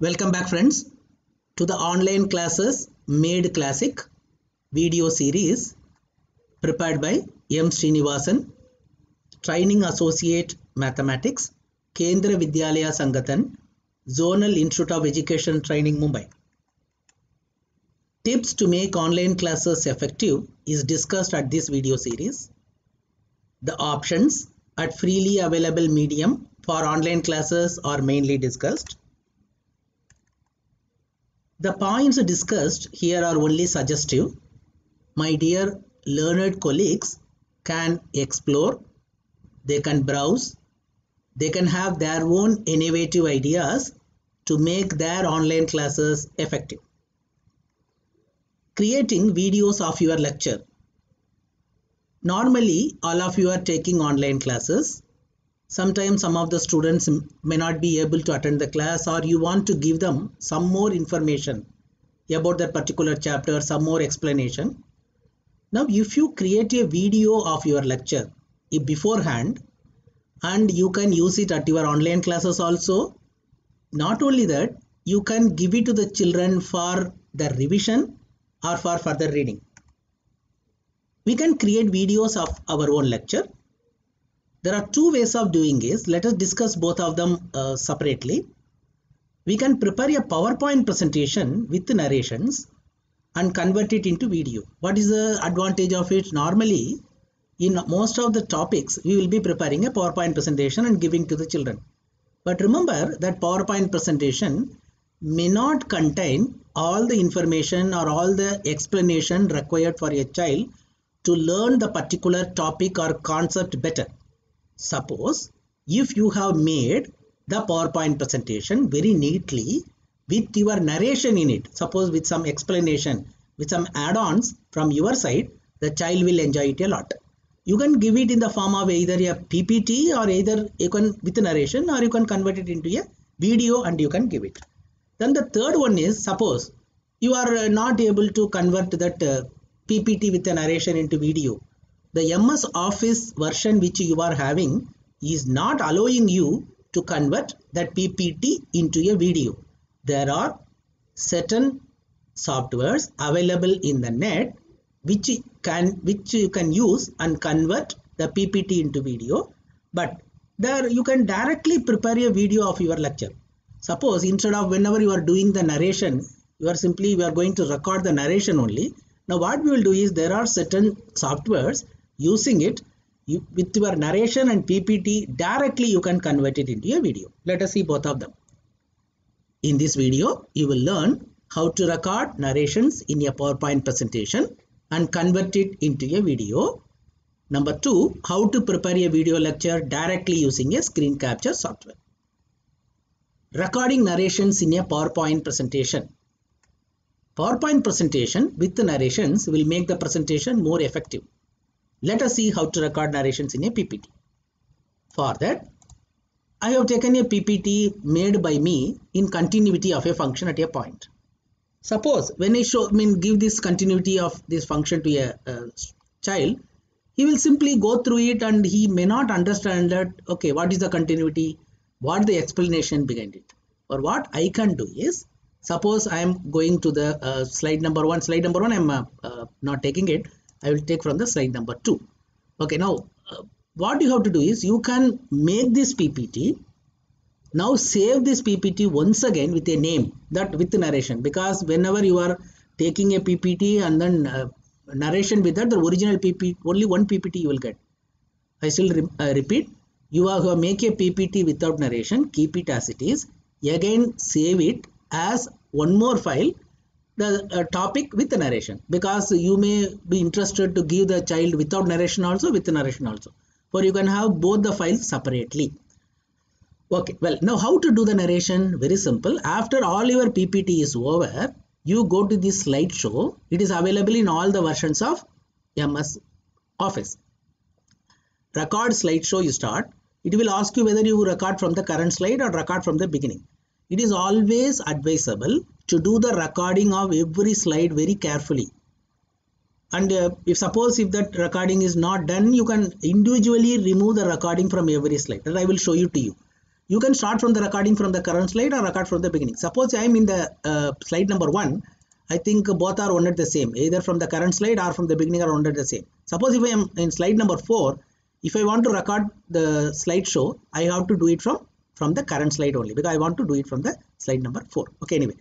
Welcome back friends to the online classes made classic video series prepared by M. Srinivasan, Training Associate Mathematics, Kendriya Vidyalaya Sangathan, Zonal Institute of Education Training Mumbai. Tips to make online classes effective is discussed at this video series. The options at freely available medium for online classes are mainly discussed. The points discussed here are only suggestive. My dear learned colleagues can explore, they can browse, they can have their own innovative ideas to make their online classes effective. Creating videos of your lecture. Normally, all of you are taking online classes. Sometimes some of the students may not be able to attend the class or you want to give them some more information about that particular chapter, some more explanation. Now, if you create a video of your lecture beforehand and you can use it at your online classes also, not only that, you can give it to the children for the revision or for further reading. We can create videos of our own lecture. There are two ways of doing this. Let us discuss both of them uh, separately. We can prepare a PowerPoint presentation with narrations and convert it into video. What is the advantage of it? Normally, in most of the topics, we will be preparing a PowerPoint presentation and giving to the children. But remember that PowerPoint presentation may not contain all the information or all the explanation required for a child to learn the particular topic or concept better. Suppose if you have made the PowerPoint presentation very neatly with your narration in it, suppose with some explanation, with some add-ons from your side, the child will enjoy it a lot. You can give it in the form of either a PPT or either you can with narration or you can convert it into a video and you can give it. Then the third one is suppose you are not able to convert that uh, PPT with a narration into video. The MS Office version which you are having is not allowing you to convert that PPT into a video. There are certain softwares available in the net which can which you can use and convert the PPT into video. But there you can directly prepare a video of your lecture. Suppose instead of whenever you are doing the narration, you are simply we are going to record the narration only. Now what we will do is there are certain softwares using it you, with your narration and PPT directly you can convert it into a video. Let us see both of them. In this video you will learn how to record narrations in a PowerPoint presentation and convert it into a video. Number two, how to prepare a video lecture directly using a screen capture software. Recording narrations in a PowerPoint presentation. PowerPoint presentation with the narrations will make the presentation more effective. Let us see how to record narrations in a PPT. For that, I have taken a PPT made by me in continuity of a function at a point. Suppose when I show, I mean, give this continuity of this function to a, a child, he will simply go through it and he may not understand that, okay, what is the continuity, what the explanation behind it. Or what I can do is, suppose I am going to the uh, slide number one, slide number one, I am uh, uh, not taking it, I will take from the slide number two. Okay, now what you have to do is you can make this PPT now save this PPT once again with a name that with narration because whenever you are taking a PPT and then uh, narration with that the original PPT only one PPT you will get. I still re uh, repeat you are make a PPT without narration keep it as it is again save it as one more file the uh, topic with the narration because you may be interested to give the child without narration also with narration also or you can have both the files separately Okay, well, now how to do the narration? Very simple. After all your PPT is over, you go to this slideshow. It is available in all the versions of MS Office. Record slideshow you start. It will ask you whether you record from the current slide or record from the beginning. It is always advisable to do the recording of every slide very carefully. And uh, if suppose if that recording is not done, you can individually remove the recording from every slide. That I will show you to you. You can start from the recording from the current slide or record from the beginning. Suppose i am in the uh, slide number one. I think both are one at the same either from the current slide or from the beginning are one at the same. Suppose if i am in slide number four if i want to record the slideshow i have to do it from from the current slide only because i want to do it from the slide number four. Okay anyway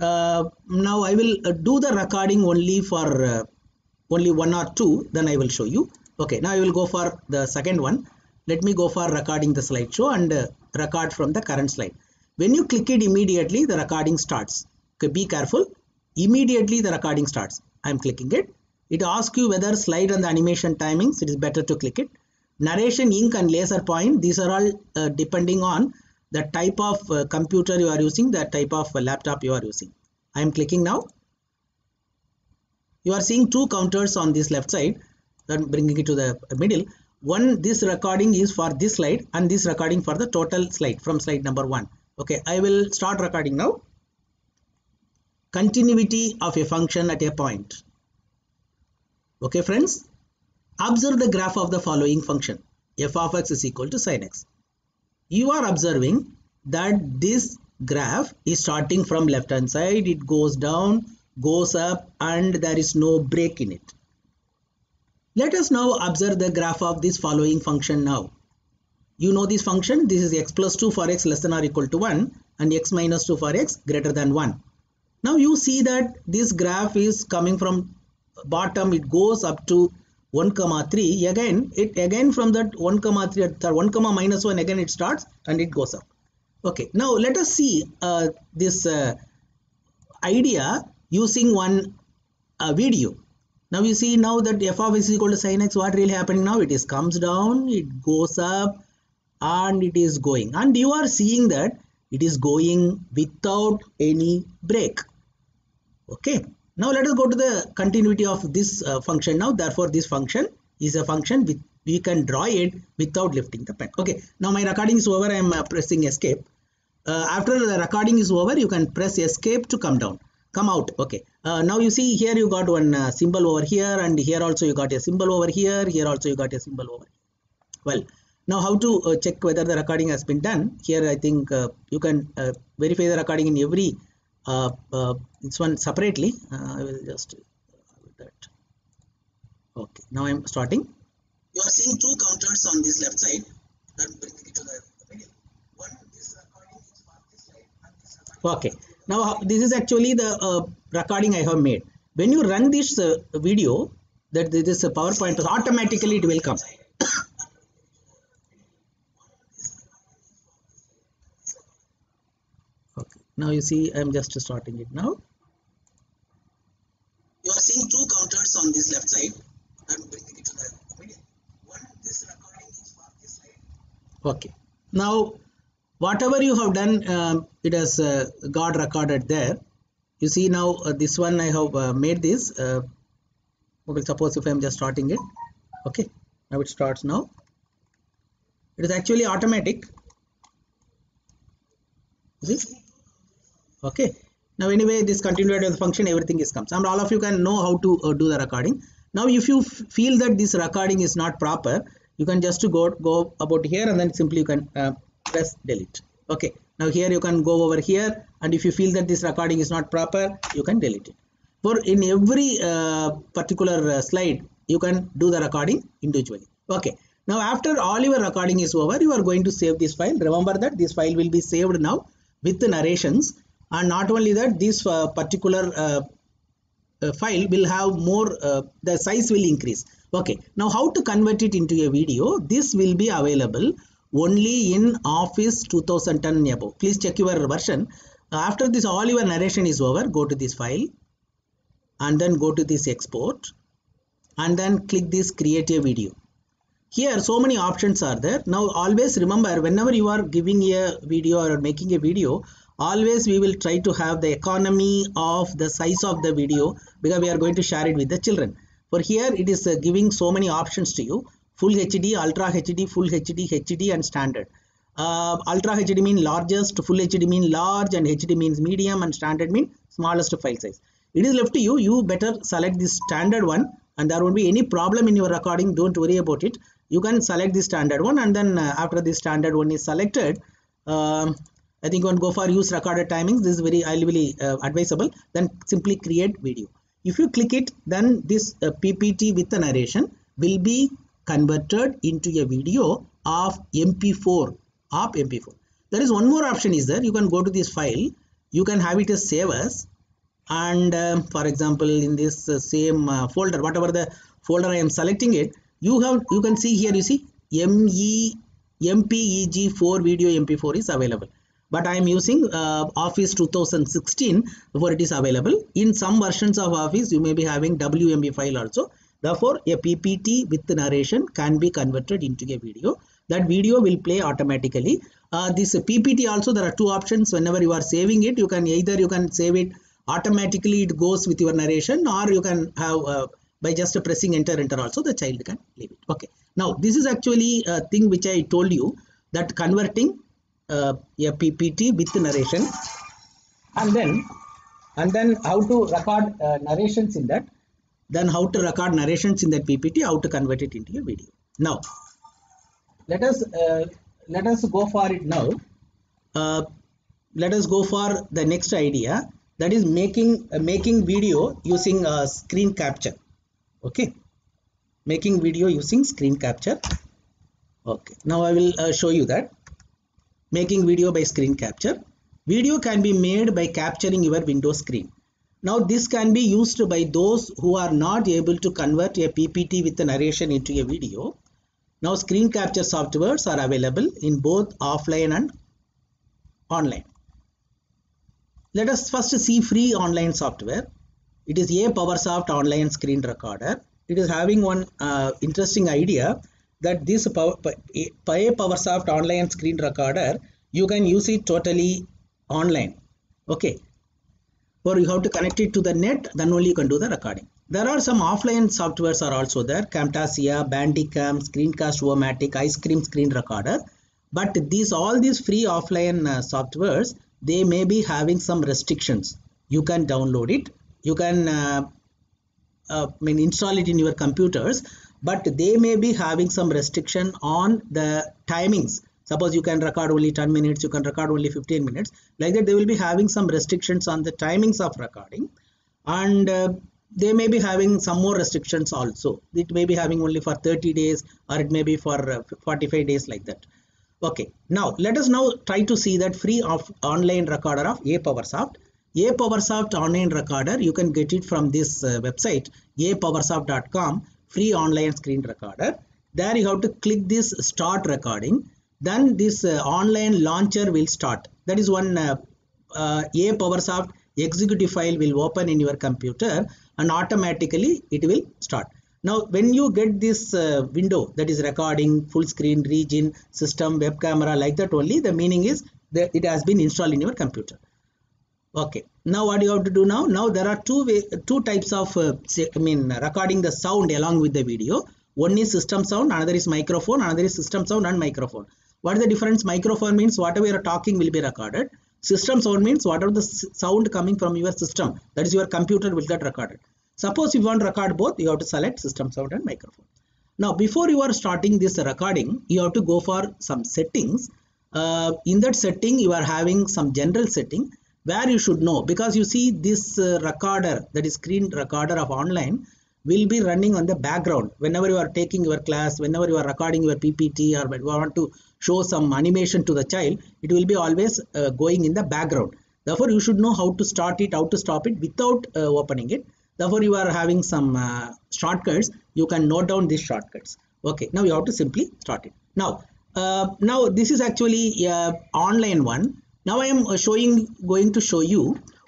now i will uh, do the recording only for uh, only one or two then i will show you. Okay now i will go for the second one. Let me go for recording the slideshow and uh, record from the current slide. When you click it immediately the recording starts. Okay be careful. Immediately the recording starts. I am clicking it. It asks you whether slide and the animation timings it is better to click it. Narration ink and laser point these are all uh, depending on the type of uh, computer you are using the type of uh, laptop you are using. I am clicking now. You are seeing two counters on this left side then bringing it to the middle. One this recording is for this slide and this recording for the total slide from slide number one. Okay i will start recording now. Continuity of a function at a point. Okay friends? Observe the graph of the following function. f of x is equal to sin x you are observing that this graph is starting from left hand side it goes down goes up and there is no break in it let us now observe the graph of this following function now. You know this function, this is x plus 2 for x less than or equal to 1 and x minus 2 for x greater than 1. Now you see that this graph is coming from bottom, it goes up to 1 comma 3 again it again from that 1 comma 3 or 1 comma minus 1 again it starts and it goes up okay now let us see uh, this uh, idea using one uh, video now you see now that f of x is equal to sin x, what really happening now? It is comes down, it goes up and it is going. And you are seeing that it is going without any break. Okay. Now let us go to the continuity of this uh, function now. Therefore, this function is a function with we can draw it without lifting the pen. Okay. Now my recording is over. I am uh, pressing escape. Uh, after the recording is over, you can press escape to come down come out okay uh, now you see here you got one uh, symbol over here and here also you got a symbol over here here also you got a symbol over here. well now how to uh, check whether the recording has been done here i think you can verify the recording in every this one separately i will just that. Okay now i'm starting. You are seeing two counters on this left side. That brings it to the middle one this recording is for this slide and this okay now this is actually the uh, recording I have made. When you run this uh, video that this uh, PowerPoint automatically it will come okay now you see I'm just starting it now. You are seeing two counters on this left side. I'm bringing it to the one this recording is for this slide okay. Now whatever you have done um, it has uh, got recorded there. You see now uh, this one I have uh, made this uh, okay suppose if I'm just starting it. Okay. Now it starts now. It is actually automatic. See okay. Now anyway this continuity of the function everything is comes. And all of you can know how to uh, do the recording. Now if you feel that this recording is not proper you can just to go go about here and then simply you can uh, press delete. Okay. Now here you can go over here and if you feel that this recording is not proper you can delete it. For in every uh, particular uh, slide you can do the recording individually. Okay. Now after all your recording is over you are going to save this file. Remember that this file will be saved now with the narrations and not only that this uh, particular uh, uh, file will have more the size will increase. Okay now how to convert it into a video? This will be available only in office 2010 and above. Please check your version. After this all your narration is over. Go to this file and then go to this export and then click this create a video. Here so many options are there. Now always remember whenever you are giving a video or making a video always we will try to have the economy of the size of the video because we are going to share it with the children for here it is uh, giving so many options to you full HD, ultra HD, full HD, HD and standard. Uh, ultra HD mean largest, full HD mean large and HD means medium and standard mean smallest file size. It is left to you, you better select the standard one and there won't be any problem in your recording, don't worry about it. You can select the standard one and then uh, after the standard one is selected, um, I think you can go for use recorded timings. This is very highly uh, advisable. Then simply create video. If you click it, then this uh, PPT with the narration will be converted into a video of MP4 of MP4. There is one more option is there. You can go to this file. You can have it as save as and um, for example in this uh, same uh, folder whatever the folder I am selecting it you have you can see here you see ME MPEG4 video MP4 is available but I am using uh, Office 2016 before it is available. In some versions of Office you may be having WMV file also. Therefore a PPT with the narration can be converted into a video. That video will play automatically. Uh, this PPT also there are two options. Whenever you are saving it you can either you can save it automatically it goes with your narration or you can have uh, by just pressing enter enter also the child can leave it. Okay. Now this is actually a thing which i told you that converting uh, a ppt with narration. And then and then how to record uh, narrations in that? Then how to record narrations in that ppt how to convert it into a video. Now let us uh, let us go for it now. Uh, let us go for the next idea. That is making uh, making video using uh, screen capture. Okay? Making video using screen capture. Okay. Now i will show you that making video by screen capture. Video can be made by capturing your window screen. Now this can be used by those who are not able to convert a ppt with narration into a video. Now screen capture softwares are available in both offline and online. Let us first see free online software. It is Apowersoft online screen recorder. It is having one uh, interesting idea that this Apowersoft online screen recorder, you can use it totally online. Okay. Or you have to connect it to the net, then only you can do the recording. There are some offline softwares are also there. Camtasia, Bandicam, Screencast-O-Matic, Ice Cream Screen Recorder. But these all these free offline uh, softwares they may be having some restrictions you can download it you can uh, uh, I mean install it in your computers but they may be having some restriction on the timings. Suppose you can record only 10 minutes you can record only 15 minutes. Like that they will be having some restrictions on the timings of recording. And uh, they may be having some more restrictions also. It may be having only for 30 days or it may be for uh, 45 days like that. Okay, now let us now try to see that free of online recorder of Apowersoft. A PowerSoft online recorder, you can get it from this uh, website apowersoft.com free online screen recorder. There you have to click this start recording. Then this uh, online launcher will start. That is one uh, uh A PowerSoft executive file will open in your computer and automatically it will start. Now, when you get this uh, window that is recording, full screen, region, system, web camera like that only, the meaning is that it has been installed in your computer. Okay. Now, what you have to do now? Now, there are two way, two types of, uh, I mean, recording the sound along with the video. One is system sound, another is microphone, another is system sound and microphone. What is the difference? Microphone means whatever you are talking will be recorded. System sound means whatever the sound coming from your system, that is your computer will get recorded. Suppose you want to record both, you have to select system sound and microphone. Now, before you are starting this recording, you have to go for some settings. Uh, in that setting, you are having some general setting where you should know because you see this uh, recorder, that is screen recorder of online, will be running on the background. Whenever you are taking your class, whenever you are recording your PPT or you want to show some animation to the child, it will be always uh, going in the background. Therefore, you should know how to start it, how to stop it without uh, opening it. Therefore you are having some uh, shortcuts. You can note down these shortcuts. Okay now you have to simply start it. Now uh, now this is actually a online one now i am uh, showing going to show you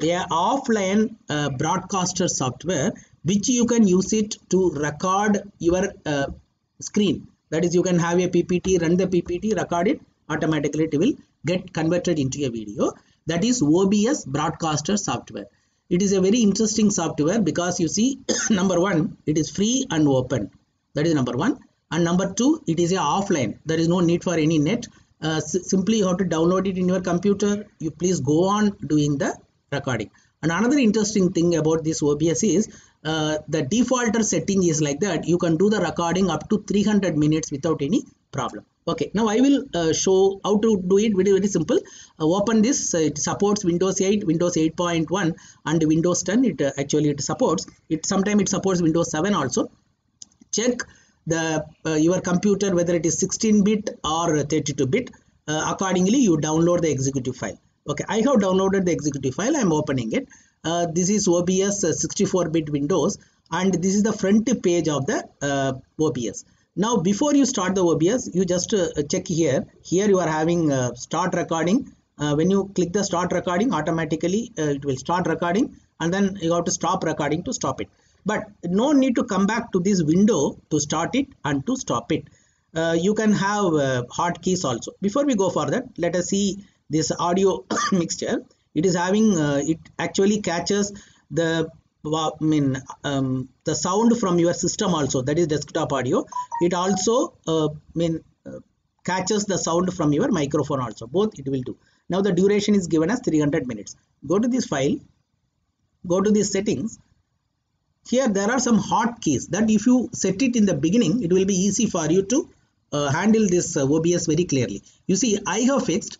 a offline uh, broadcaster software which you can use it to record your uh, screen. That is you can have a ppt run the ppt record it automatically it will get converted into a video. That is obs broadcaster software. It is a very interesting software because you see number one it is free and open. That is number one. And number two it is a offline. There is no need for any net uh, simply you have to download it in your computer. You please go on doing the recording. And another interesting thing about this OBS is uh, the defaulter setting is like that. You can do the recording up to 300 minutes without any problem. Okay now i will uh, show how to do it very very simple. Uh, open this it supports windows 8 windows 8.1 and windows 10 it uh, actually it supports. It sometimes it supports windows 7 also. Check the uh, your computer whether it is 16 bit or 32 bit uh, accordingly you download the executive file. Okay i have downloaded the executive file. I am opening it. Uh, this is obs 64 bit windows and this is the front page of the obs now before you start the obs you just uh, check here. Here you are having uh, start recording. Uh, when you click the start recording automatically it will start recording and then you have to stop recording to stop it but no need to come back to this window to start it and to stop it. You can have hotkeys also. Before we go further let us see this audio mixture. It is having it actually catches the I mean um, the sound from your system also that is desktop audio. It also uh, mean uh, catches the sound from your microphone also. Both it will do. Now the duration is given as 300 minutes. Go to this file. Go to these settings here there are some hotkeys that if you set it in the beginning it will be easy for you to uh, handle this OBS very clearly you see I have fixed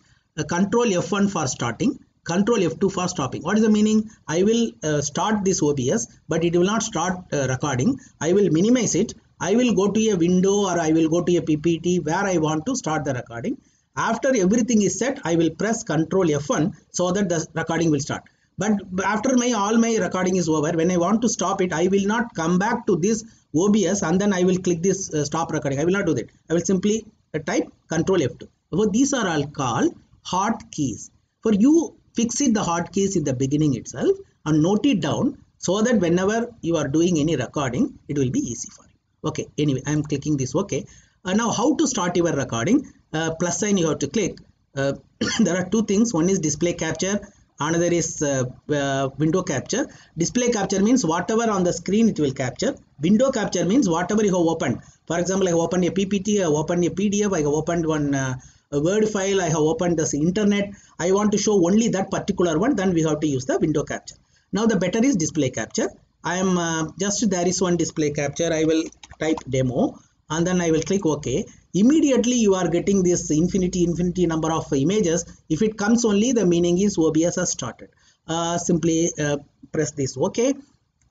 control F1 for starting control F2 for stopping. What is the meaning? I will uh, start this OBS, but it will not start uh, recording. I will minimize it. I will go to a window or I will go to a PPT where I want to start the recording. After everything is set, I will press control F1 so that the recording will start. But after my all my recording is over, when I want to stop it, I will not come back to this OBS and then I will click this uh, stop recording. I will not do that. I will simply type control F2. So these are all called hot keys. For you fix it the hot keys in the beginning itself and note it down so that whenever you are doing any recording it will be easy for you. Okay anyway i am clicking this okay. Uh, now how to start your recording? Uh, plus sign you have to click. Uh, there are two things. One is display capture another is uh, uh, window capture. Display capture means whatever on the screen it will capture. Window capture means whatever you have opened. For example i have opened a ppt i have opened a pdf i have opened one uh, a word file i have opened this internet. I want to show only that particular one then we have to use the window capture. Now the better is display capture. I am uh, just there is one display capture. I will type demo and then i will click ok immediately you are getting this infinity infinity number of images. If it comes only the meaning is obs has started. Uh, simply uh, press this. Okay.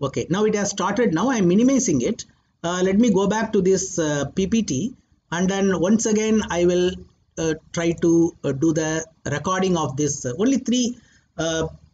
Okay. Now it has started. Now i am minimizing it. Uh, let me go back to this uh, ppt and then once again i will uh, try to uh, do the recording of this. Only three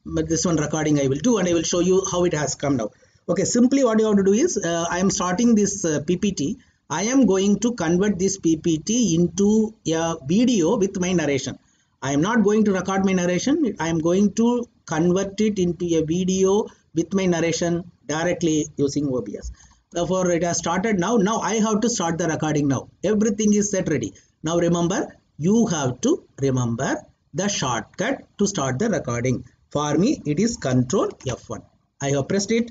this one recording I will do and I will show you how it has come now okay. Simply what you have to do is I am starting this PPT I am going to convert this PPT into a video with my narration. I am not going to record my narration. I am going to convert it into a video with my narration directly using OBS therefore it has started now. Now I have to start the recording now. Everything is set ready. Now remember you have to remember the shortcut to start the recording. For me, it is Control F1. I have pressed it.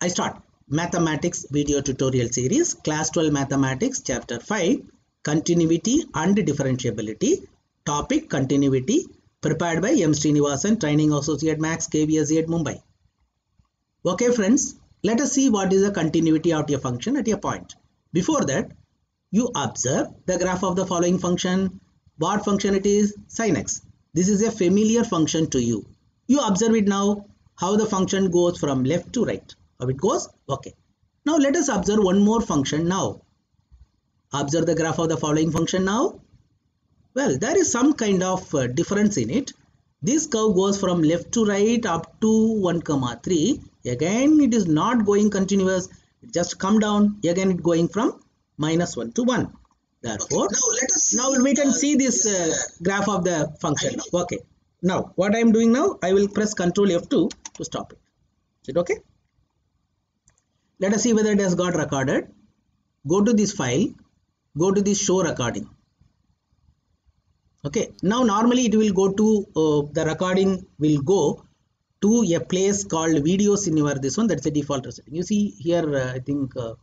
I start Mathematics video tutorial series, Class 12 Mathematics, Chapter 5, Continuity and Differentiability, Topic Continuity, prepared by M. Srinivasan, Training Associate Maths, KVS ZIET Mumbai. Okay friends, let us see what is the continuity of your function at a point. Before that, you observe the graph of the following function. What function it is? Sin x. This is a familiar function to you. You observe it now, how the function goes from left to right. How it goes? Okay. Now let us observe one more function now. Observe the graph of the following function now. Well, there is some kind of uh, difference in it. This curve goes from left to right up to 1 comma 3. Again, it is not going continuous. It just come down. Again, it going from minus 1 to 1. Therefore, Okay, now let us now we can see this uh, uh, graph of the function. Okay. Now, what I am doing now, I will press Control F2 to stop it. Is it okay? Let us see whether it has got recorded. Go to this file. Go to this show recording. Okay. Now, normally it will go to uh, the recording will go to a place called videos in your this one. That's the default setting. You see here, uh, I think uh,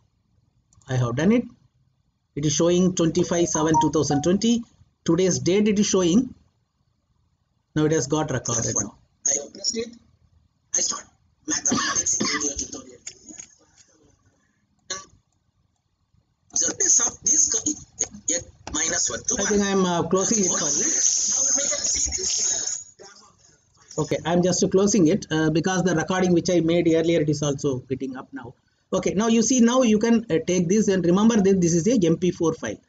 I have done it it is showing 25 7 2020 today's date it is showing now it has got recorded now I pressed it. I start tutorial. So this of this co- a minus 1 to I think I'm uh, closing it for uh, Okay, I'm just closing it uh, because the recording which I made earlier it is also getting up now. Okay, now you see now you can uh, take this and remember that this is a MP4 file.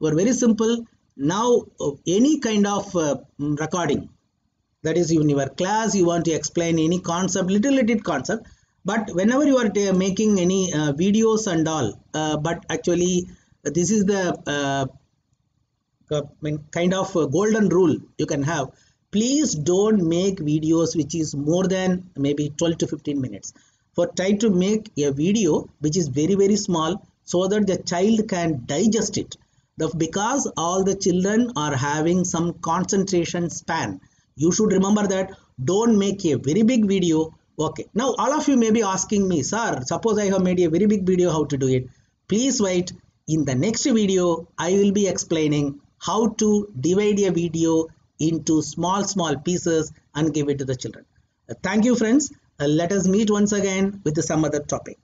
We're very simple. Now uh, any kind of uh, recording that is in your class you want to explain any concept little little concept but whenever you are making any uh, videos and all uh, but actually uh, this is the uh, uh, I mean, kind of golden rule you can have. Please don't make videos which is more than maybe 12 to 15 minutes. For try to make a video which is very very small so that the child can digest it. The, because all the children are having some concentration span you should remember that. Don't make a very big video. Okay. Now all of you may be asking me sir suppose i have made a very big video how to do it? Please wait. In the next video i will be explaining how to divide a video into small small pieces and give it to the children. Thank you friends. Uh, let us meet once again with some other topic